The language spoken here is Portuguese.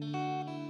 Música